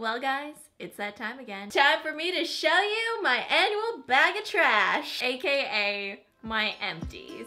Well guys, it's that time again. Time for me to show you my annual bag of trash, aka my empties.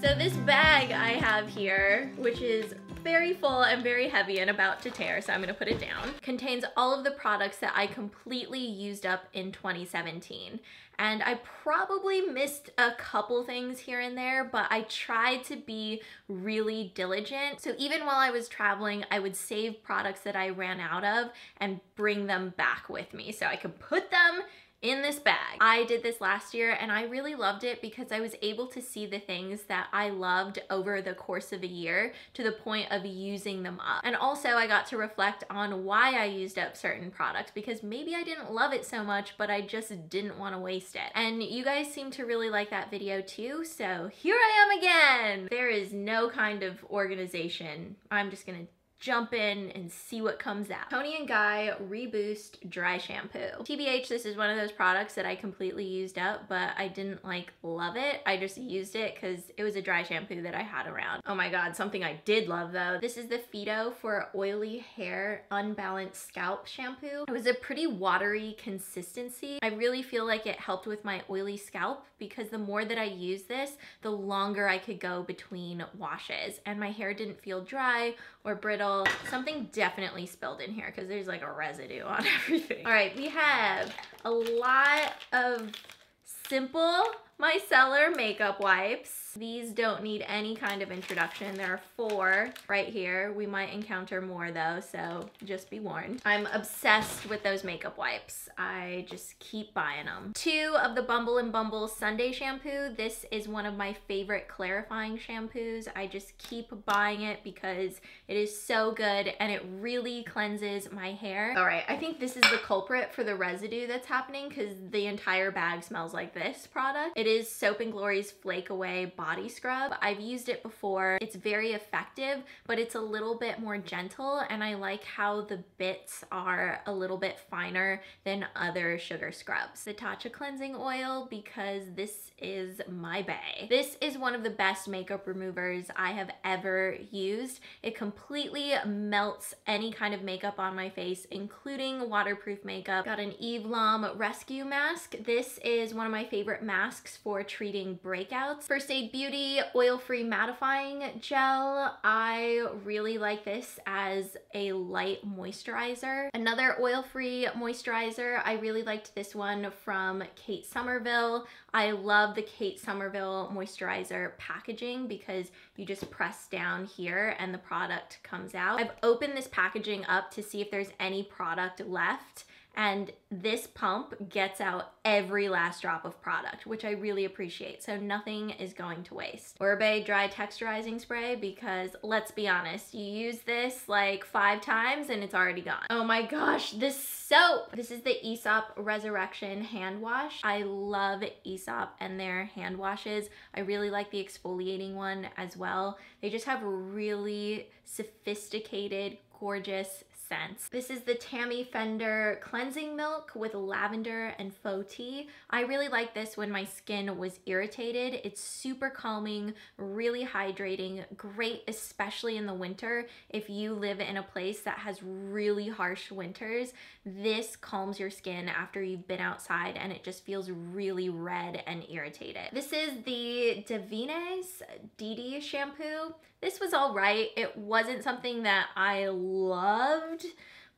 So this bag I have here, which is very full and very heavy and about to tear, so I'm gonna put it down, contains all of the products that I completely used up in 2017. And I probably missed a couple things here and there, but I tried to be really diligent. So even while I was traveling, I would save products that I ran out of and bring them back with me so I could put them in this bag. I did this last year and I really loved it because I was able to see the things that I loved over the course of a year to the point of using them up. And also I got to reflect on why I used up certain products because maybe I didn't love it so much, but I just didn't want to waste it. And you guys seem to really like that video too, so here I am again. There is no kind of organization. I'm just gonna jump in and see what comes out. Toni & Guy Reboost Dry Shampoo. TBH, this is one of those products that I completely used up, but I didn't like love it. I just used it because it was a dry shampoo that I had around. Oh my God, something I did love though. This is the Phyto for oily hair, unbalanced scalp shampoo. It was a pretty watery consistency. I really feel like it helped with my oily scalp because the more that I used this, the longer I could go between washes and my hair didn't feel dry or brittle. Something definitely spilled in here because there's like a residue on everything. All right, we have a lot of simple micellar makeup wipes. These don't need any kind of introduction. There are four right here. We might encounter more though, so just be warned. I'm obsessed with those makeup wipes. I just keep buying them. Two of the Bumble and Bumble Sunday shampoo. This is one of my favorite clarifying shampoos. I just keep buying it because it is so good and it really cleanses my hair. All right, I think this is the culprit for the residue that's happening because the entire bag smells like this product. It is Soap and Glory's Flake Away scrub. I've used it before. It's very effective, but it's a little bit more gentle and I like how the bits are a little bit finer than other sugar scrubs. The Tatcha cleansing oil because this is my bay. This is one of the best makeup removers I have ever used. It completely melts any kind of makeup on my face, including waterproof makeup. Got an Eve Lom Rescue Mask. This is one of my favorite masks for treating breakouts. First Aid Beauty Oil-Free Mattifying Gel. I really like this as a light moisturizer. Another oil-free moisturizer. I really liked this one from Kate Somerville. I love the Kate Somerville moisturizer packaging because you just press down here and the product comes out. I've opened this packaging up to see if there's any product left and this pump gets out every last drop of product, which I really appreciate. So nothing is going to waste. Oribe Dry Texturizing Spray because let's be honest, you use this like five times and it's already gone. Oh my gosh, this soap. This is the Aesop Resurrection hand wash. I love Aesop and their hand washes. I really like the exfoliating one as well. They just have really sophisticated, gorgeous scents. This is the Tammy Fender Cleansing Milk with lavender and Fo-Ti. I really like this when my skin was irritated. It's super calming, really hydrating, great especially in the winter. If you live in a place that has really harsh winters, this calms your skin after you've been outside and it just feels really red and irritated. This is the Davines Dede shampoo. This was all right. It wasn't something that I loved,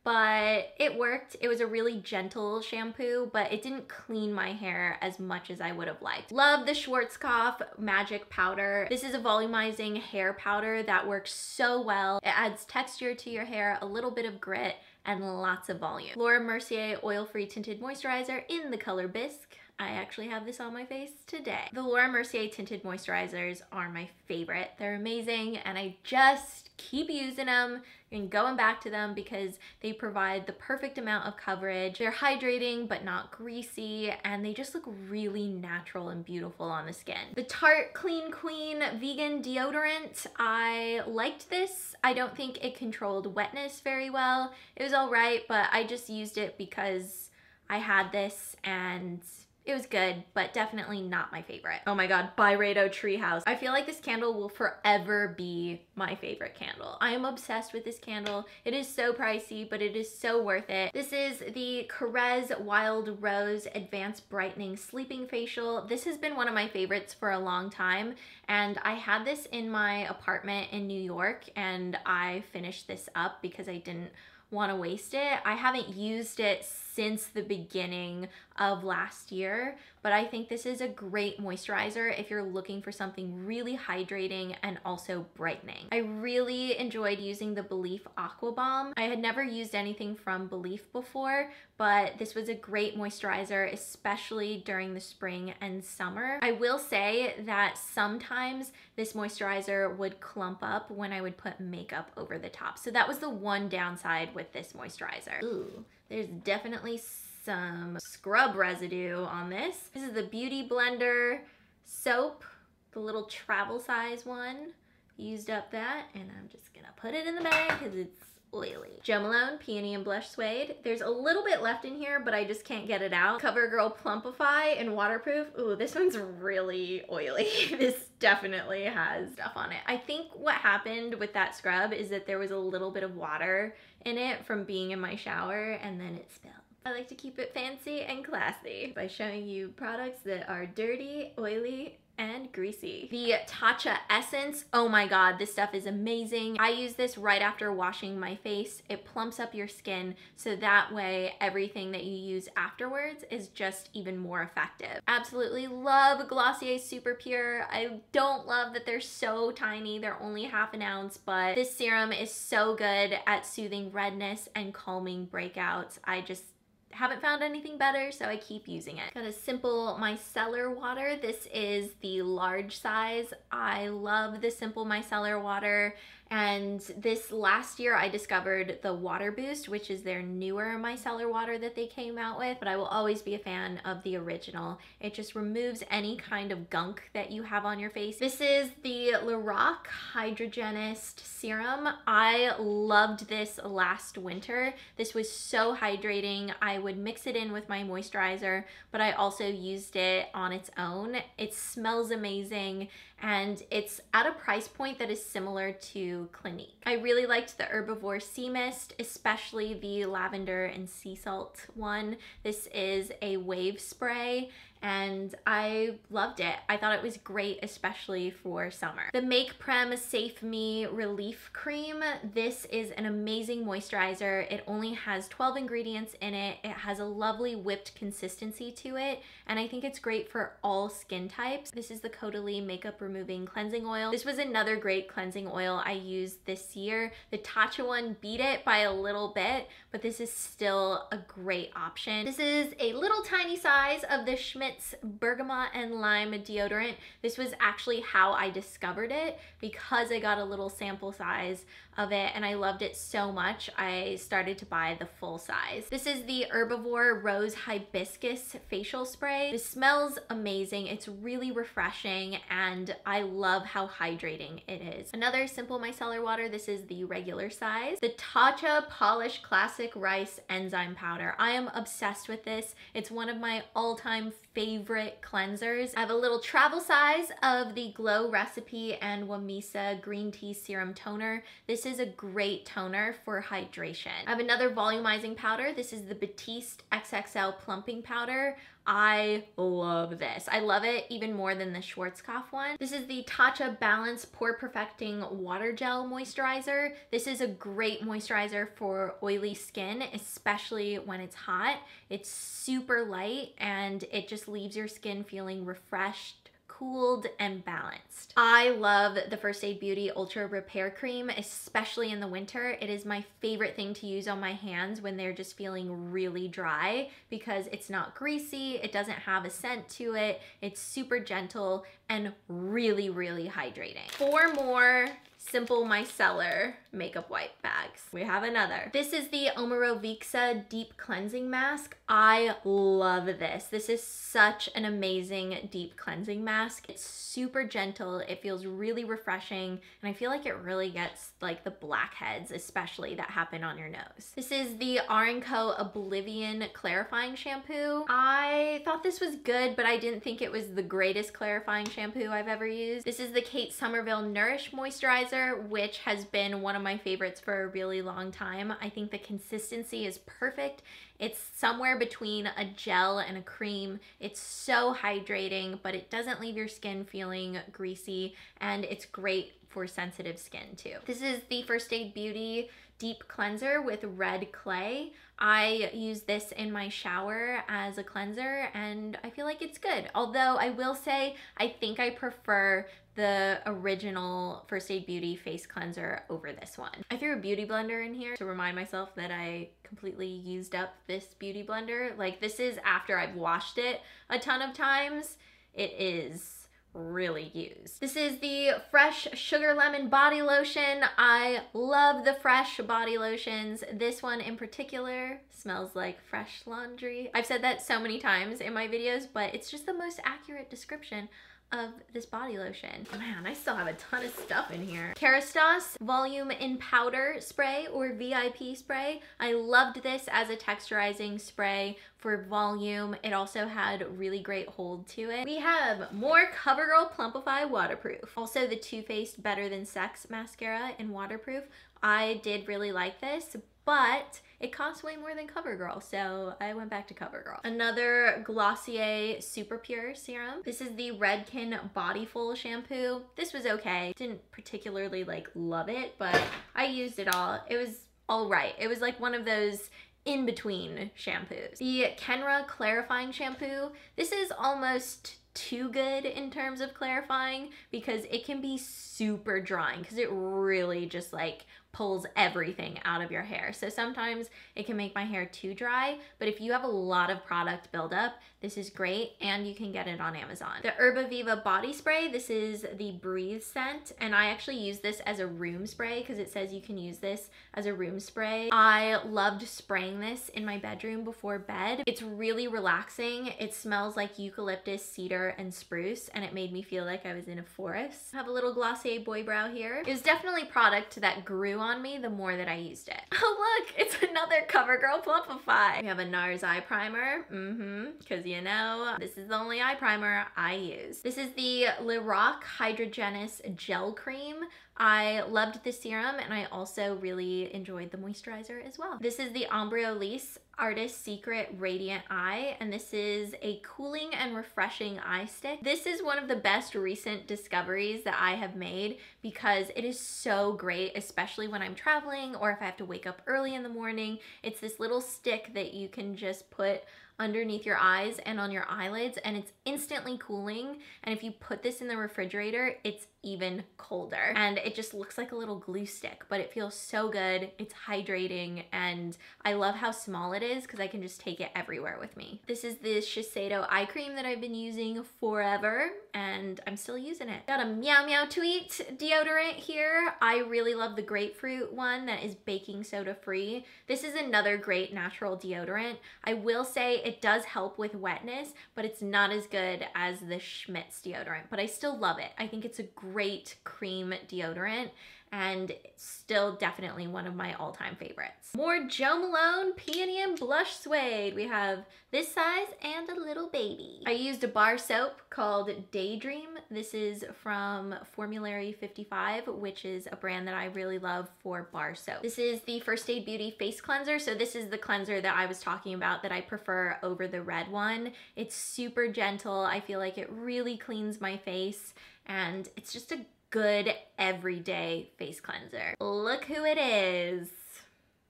but it worked. It was a really gentle shampoo, but it didn't clean my hair as much as I would have liked. Love the Schwarzkopf Magic Powder. This is a volumizing hair powder that works so well. It adds texture to your hair, a little bit of grit, and lots of volume. Laura Mercier Oil-Free Tinted Moisturizer in the color Bisque. I actually have this on my face today. The Laura Mercier tinted moisturizers are my favorite. They're amazing and I just keep using them and going back to them because they provide the perfect amount of coverage. They're hydrating but not greasy and they just look really natural and beautiful on the skin. The Tarte Clean Queen Vegan Deodorant, I liked this. I don't think it controlled wetness very well. It was all right, but I just used it because I had this and It was good, but definitely not my favorite. Oh my god, Byredo Treehouse. I feel like this candle will forever be my favorite candle. I am obsessed with this candle. It is so pricey, but it is so worth it. This is the Korres Wild Rose Advanced Brightening Sleeping Facial. This has been one of my favorites for a long time, and I had this in my apartment in New York, and I finished this up because I didn't want to waste it. I haven't used it since the beginning of last year, but I think this is a great moisturizer if you're looking for something really hydrating and also brightening. I really enjoyed using the Belief Aqua Bomb. I had never used anything from Belief before, but this was a great moisturizer, especially during the spring and summer. I will say that sometimes this moisturizer would clump up when I would put makeup over the top. So that was the one downside with this moisturizer. Ooh. There's definitely some scrub residue on this. This is the Beauty Blender soap, the little travel size one. Used up that and I'm just gonna put it in the bag because it's oily. Jo Malone Peony and Blush Suede. There's a little bit left in here, but I just can't get it out. CoverGirl Plumpify and Waterproof. Ooh, this one's really oily. this definitely has stuff on it. I think what happened with that scrub is that there was a little bit of water in it from being in my shower and then it spilled. I like to keep it fancy and classy by showing you products that are dirty, oily, and greasy. The Tatcha Essence, oh my god, this stuff is amazing. I use this right after washing my face. It plumps up your skin so that way everything that you use afterwards is just even more effective. Absolutely love Glossier Super Pure. I don't love that they're so tiny. They're only half an ounce, but this serum is so good at soothing redness and calming breakouts. I just haven't found anything better, so I keep using it. Got a simple micellar water. This is the large size. I love the simple micellar water. And this last year I discovered the Water Boost, which is their newer micellar water that they came out with, but I will always be a fan of the original. It just removes any kind of gunk that you have on your face. This is the Lorac Hydrogenist Serum. I loved this last winter. This was so hydrating. I would mix it in with my moisturizer, but I also used it on its own. It smells amazing and it's at a price point that is similar to Clinique. I really liked the Herbivore Sea Mist, especially the lavender and sea salt one. This is a wave spray and I loved it. I thought it was great, especially for summer. The Make Prem Safe Me Relief Cream. This is an amazing moisturizer. It only has 12 ingredients in it. It has a lovely whipped consistency to it, and I think it's great for all skin types. This is the Caudalie Makeup Removing Cleansing Oil. This was another great cleansing oil I used this year. The Tatcha one beat it by a little bit, but this is still a great option. This is a little tiny size of the Schmidt Schmidt's Bergamot and Lime deodorant. This was actually how I discovered it because I got a little sample size of it and I loved it so much I started to buy the full size. This is the Herbivore Rose Hibiscus Facial Spray. This smells amazing. It's really refreshing and I love how hydrating it is. Another simple micellar water. This is the regular size. The Tatcha Polish Classic Rice Enzyme Powder. I am obsessed with this. It's one of my all-time favorite cleansers. I have a little travel size of the Glow Recipe and Whamisa Green Tea Serum Toner. This is a great toner for hydration. I have another volumizing powder. This is the Batiste XXL Plumping Powder. I love this. I love it even more than the Schwarzkopf one. This is the Tatcha Balance Pore Perfecting Water Gel Moisturizer. This is a great moisturizer for oily skin, especially when it's hot. It's super light and it just leaves your skin feeling refreshed cooled and balanced. I love the First Aid Beauty Ultra Repair Cream, especially in the winter. It is my favorite thing to use on my hands when they're just feeling really dry because it's not greasy, it doesn't have a scent to it, it's super gentle and really, really hydrating. Four more Simple Micellar makeup wipe bags. We have another. This is the Omorovicza Deep Cleansing Mask. I love this. This is such an amazing deep cleansing mask. It's super gentle. It feels really refreshing. And I feel like it really gets like the blackheads, especially that happen on your nose. This is the R&Co Oblivion Clarifying Shampoo. I thought this was good, but I didn't think it was the greatest clarifying shampoo I've ever used. This is the Kate Somerville Nourish Moisturizer, which has been one of my favorites for a really long time. I think the consistency is perfect. It's somewhere between a gel and a cream. It's so hydrating, but it doesn't leave your skin feeling greasy, and it's great for sensitive skin too. This is the First Aid Beauty Deep Cleanser with Red Clay. I use this in my shower as a cleanser and I feel like it's good. Although I will say I think I prefer the original First Aid Beauty face cleanser over this one. I threw a beauty blender in here to remind myself that I completely used up this beauty blender. Like this is after I've washed it a ton of times. It is really used. This is the Fresh Sugar Lemon Body Lotion. I love the fresh body lotions. This one in particular smells like fresh laundry. I've said that so many times in my videos, but it's just the most accurate description of this body lotion. Oh, man, I still have a ton of stuff in here. Kerastase Volume in Powder Spray or VIP Spray. I loved this as a texturizing spray for volume. It also had really great hold to it. We have more CoverGirl Plumpify Waterproof. Also the Too Faced Better Than Sex mascara in waterproof. I did really like this, but it costs way more than CoverGirl, so I went back to CoverGirl. Another Glossier Super Pure serum. This is the Redken Bodyful shampoo. This was okay. Didn't particularly like love it, but I used it all. It was all right. It was like one of those in between shampoos. The Kenra clarifying shampoo. This is almost too good in terms of clarifying because it can be super drying because it really just like pulls everything out of your hair. So sometimes it can make my hair too dry, but if you have a lot of product buildup, this is great and you can get it on Amazon. The Herbaviva body spray, this is the Breathe scent and I actually use this as a room spray because it says you can use this as a room spray. I loved spraying this in my bedroom before bed. It's really relaxing. It smells like eucalyptus, cedar, and spruce and it made me feel like I was in a forest. I have a little Glossier boy brow here. It was definitely product that grew on me the more that I used it. Oh look, it's another CoverGirl Plumpify. We have a NARS eye primer, mm-hmm, because you know, this is the only eye primer I use. This is the Lorac Hydrogenous Gel Cream. I loved the serum and I also really enjoyed the moisturizer as well. This is the Embryolisse Artist Secret Radiant Eye, and this is a cooling and refreshing eye stick. This is one of the best recent discoveries that I have made because it is so great, especially when I'm traveling or if I have to wake up early in the morning. It's this little stick that you can just put underneath your eyes and on your eyelids and it's instantly cooling and if you put this in the refrigerator it's even colder and it just looks like a little glue stick but it feels so good it's hydrating and I love how small it is because I can just take it everywhere with me. This is the Shiseido eye cream that I've been using forever and I'm still using it. Got a Meow Meow Tweet deodorant here. I really love the grapefruit one that is baking soda free. This is another great natural deodorant. I will say it does help with wetness, but it's not as good as the Schmidt's deodorant, but I still love it. I think it's a great cream deodorant and still definitely one of my all-time favorites. More Jo Malone Peony and Blush Suede. We have this size and a little baby. I used a bar soap called Daydream. This is from Formulary 55, which is a brand that I really love for bar soap. This is the First Aid Beauty Face Cleanser. So this is the cleanser that I was talking about that I prefer over the red one. It's super gentle. I feel like it really cleans my face and it's just a good everyday face cleanser. Look who it is.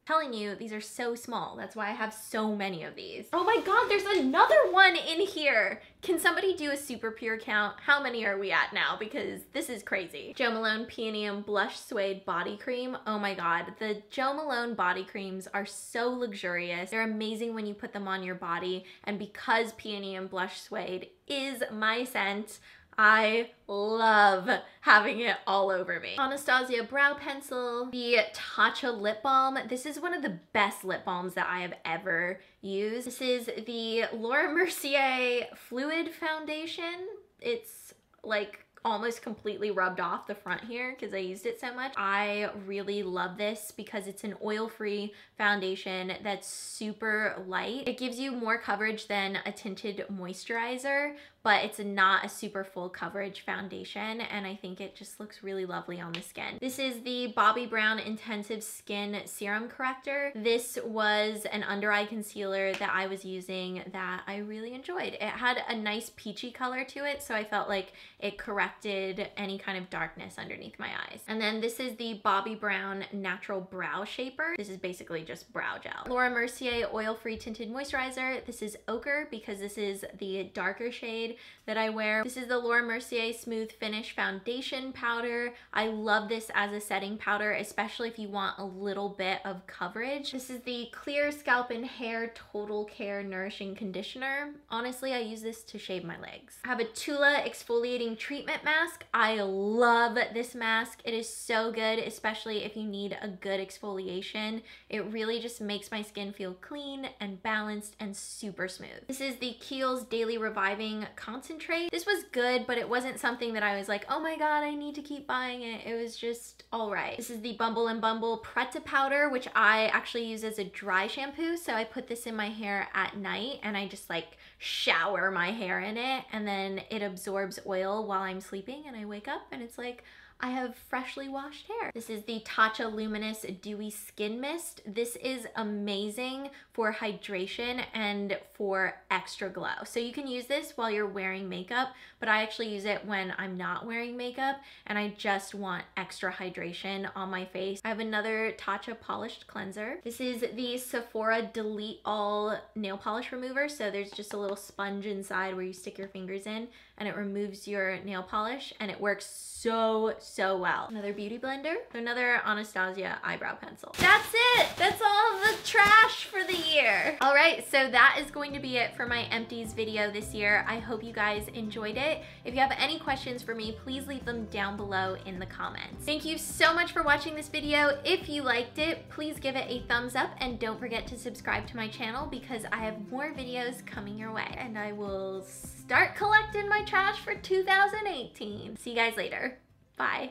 telling you, these are so small. That's why I have so many of these. Oh my God, there's another one in here. Can somebody do a super pure count? How many are we at now? Because this is crazy. Jo Malone Peony and Blush Suede Body Cream. Oh my God, the Jo Malone body creams are so luxurious. They're amazing when you put them on your body. And because Peony and Blush Suede is my scent, I love having it all over me. Anastasia Brow Pencil, the Tatcha Lip Balm. This is one of the best lip balms that I have ever used. This is the Laura Mercier Fluid Foundation. It's like almost completely rubbed off the front here because I used it so much. I really love this because it's an oil-free foundation that's super light. It gives you more coverage than a tinted moisturizer, but it's not a super full coverage foundation and I think it just looks really lovely on the skin. This is the Bobbi Brown Intensive Skin Serum Corrector. This was an under eye concealer that I was using that I really enjoyed. It had a nice peachy color to it so I felt like it corrected any kind of darkness underneath my eyes. And then this is the Bobbi Brown Natural Brow Shaper. This is basically just brow gel. Laura Mercier Oil Free Tinted Moisturizer. This is Ochre because this is the darker shade shade that I wear. This is the Laura Mercier Smooth Finish Foundation Powder. I love this as a setting powder, especially if you want a little bit of coverage. This is the Clear Scalp and Hair Total Care Nourishing Conditioner. Honestly, I use this to shave my legs. I have a Tula Exfoliating Treatment Mask. I love this mask. It is so good, especially if you need a good exfoliation. It really just makes my skin feel clean and balanced and super smooth. This is the Kiehl's Daily Reviving concentrate. This was good, but it wasn't something that I was like, oh my god, I need to keep buying it. It was just all right. This is the Bumble and Bumble Pret-a-Powder, which I actually use as a dry shampoo. So I put this in my hair at night and I just like shower my hair in it and then it absorbs oil while I'm sleeping and I wake up and it's like, I have freshly washed hair. This is the Tatcha Luminous Dewy Skin Mist. This is amazing for hydration and for extra glow. So you can use this while you're wearing makeup, but I actually use it when I'm not wearing makeup and I just want extra hydration on my face. I have another Tatcha Polished Cleanser. This is the Sephora Delete All Nail Polish Remover. So there's just a little sponge inside where you stick your fingers in and it removes your nail polish and it works so, so well. Another beauty blender, another Anastasia eyebrow pencil. That's it. That's all the trash for the year. All right, so that is going to be it for my empties video this year. I hope you guys enjoyed it. If you have any questions for me, please leave them down below in the comments. Thank you so much for watching this video. If you liked it, please give it a thumbs up and don't forget to subscribe to my channel because I have more videos coming your way and I will start collecting my trash for 2018. See you guys later. Bye.